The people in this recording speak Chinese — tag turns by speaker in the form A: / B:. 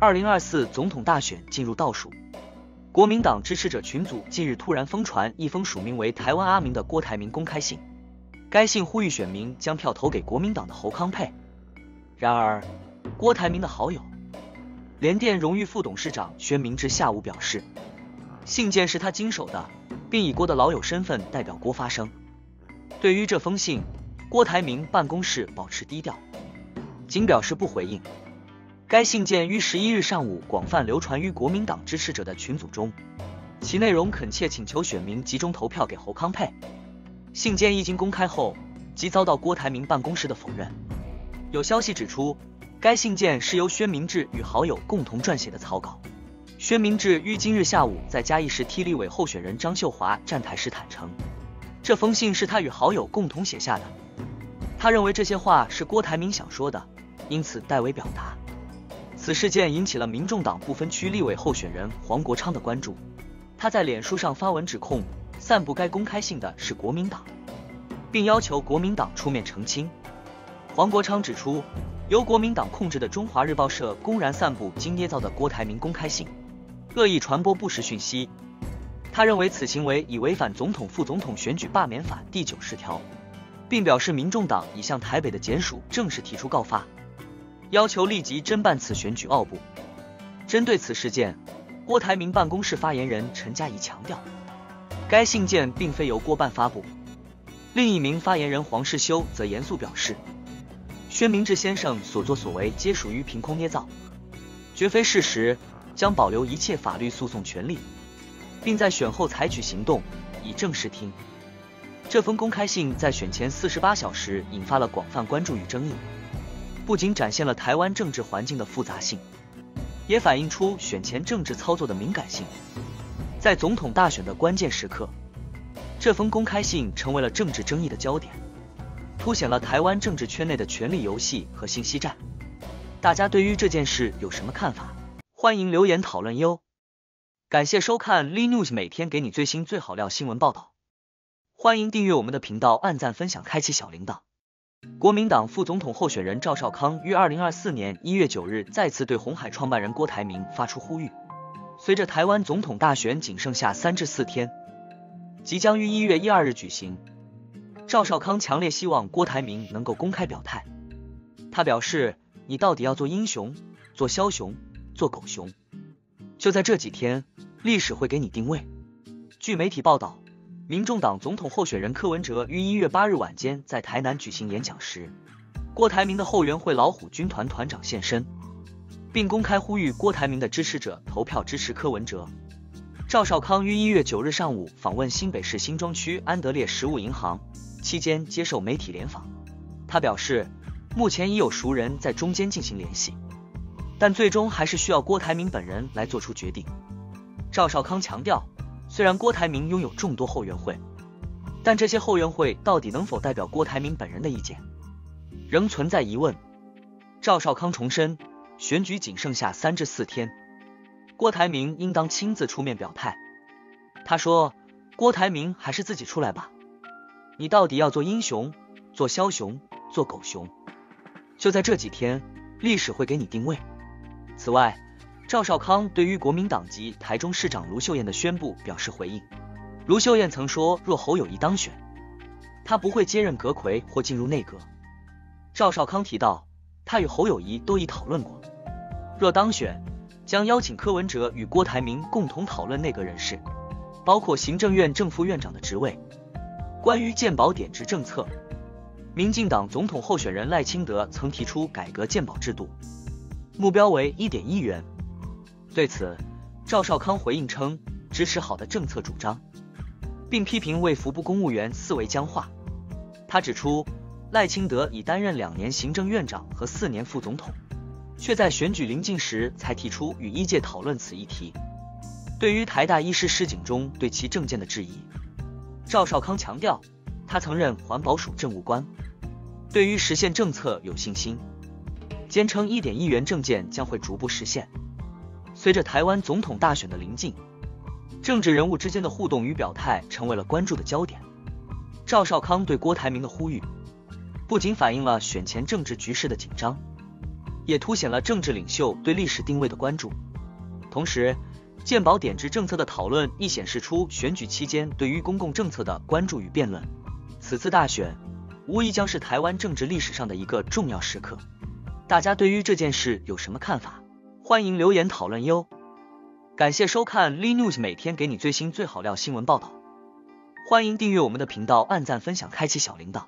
A: 二零二四总统大选进入倒数，国民党支持者群组近日突然疯传一封署名为台湾阿明的郭台铭公开信，该信呼吁选民将票投给国民党的侯康沛。然而，郭台铭的好友联电荣誉副董事长薛明志下午表示，信件是他经手的，并以郭的老友身份代表郭发声。对于这封信，郭台铭办公室保持低调，仅表示不回应。该信件于十一日上午广泛流传于国民党支持者的群组中，其内容恳切请求选民集中投票给侯康沛。信件一经公开后，即遭到郭台铭办公室的否认。有消息指出，该信件是由薛明志与好友共同撰写的草稿。薛明志于今日下午在嘉义市替立委候选人张秀华站台时坦诚。这封信是他与好友共同写下的，他认为这些话是郭台铭想说的，因此代为表达。此事件引起了民众党不分区立委候选人黄国昌的关注，他在脸书上发文指控散布该公开信的是国民党，并要求国民党出面澄清。黄国昌指出，由国民党控制的中华日报社公然散布经捏造的郭台铭公开信，恶意传播不实讯息。他认为此行为已违反总统、副总统选举罢免法第九十条，并表示民众党已向台北的检署正式提出告发，要求立即侦办此选举奥部。针对此事件，郭台铭办公室发言人陈嘉怡强调，该信件并非由郭办发布。另一名发言人黄世修则严肃表示，薛明志先生所作所为皆属于凭空捏造，绝非事实，将保留一切法律诉讼权利。并在选后采取行动，以正视听。这封公开信在选前四十八小时引发了广泛关注与争议，不仅展现了台湾政治环境的复杂性，也反映出选前政治操作的敏感性。在总统大选的关键时刻，这封公开信成为了政治争议的焦点，凸显了台湾政治圈内的权力游戏和信息战。大家对于这件事有什么看法？欢迎留言讨论哟。感谢收看 Li News，每天给你最新最好料新闻报道。欢迎订阅我们的频道，按赞分享，开启小铃铛。国民党副总统候选人赵少康于二零二四年一月九日再次对红海创办人郭台铭发出呼吁。随着台湾总统大选仅剩下三至四天，即将于一月一二日举行，赵少康强烈希望郭台铭能够公开表态。他表示：“你到底要做英雄，做枭雄，做狗熊？”就在这几天，历史会给你定位。据媒体报道，民众党总统候选人柯文哲于一月八日晚间在台南举行演讲时，郭台铭的后援会老虎军团团长现身，并公开呼吁郭台铭的支持者投票支持柯文哲。赵少康于一月九日上午访问新北市新庄区安德烈食物银行期间接受媒体联访，他表示，目前已有熟人在中间进行联系。但最终还是需要郭台铭本人来做出决定。赵少康强调，虽然郭台铭拥有众多后援会，但这些后援会到底能否代表郭台铭本人的意见，仍存在疑问。赵少康重申，选举仅剩下三至四天，郭台铭应当亲自出面表态。他说：“郭台铭还是自己出来吧，你到底要做英雄，做枭雄，做狗熊？就在这几天，历史会给你定位。”此外，赵少康对于国民党籍台中市长卢秀燕的宣布表示回应。卢秀燕曾说，若侯友谊当选，他不会接任阁魁或进入内阁。赵少康提到，他与侯友谊都已讨论过，若当选，将邀请柯文哲与郭台铭共同讨论内阁人事，包括行政院正副院长的职位。关于健保点值政策，民进党总统候选人赖清德曾提出改革健保制度。目标为一点一元。对此，赵少康回应称支持好的政策主张，并批评为服部公务员思维僵化。他指出，赖清德已担任两年行政院长和四年副总统，却在选举临近时才提出与一届讨论此议题。对于台大医师施景中对其政见的质疑，赵少康强调，他曾任环保署政务官，对于实现政策有信心。坚称一点一元证件将会逐步实现。随着台湾总统大选的临近，政治人物之间的互动与表态成为了关注的焦点。赵少康对郭台铭的呼吁，不仅反映了选前政治局势的紧张，也凸显了政治领袖对历史定位的关注。同时，鉴宝点值政策的讨论亦显示出选举期间对于公共政策的关注与辩论。此次大选无疑将是台湾政治历史上的一个重要时刻。大家对于这件事有什么看法？欢迎留言讨论哟。感谢收看 Linux 每天给你最新最好料新闻报道。欢迎订阅我们的频道，按赞分享，开启小铃铛。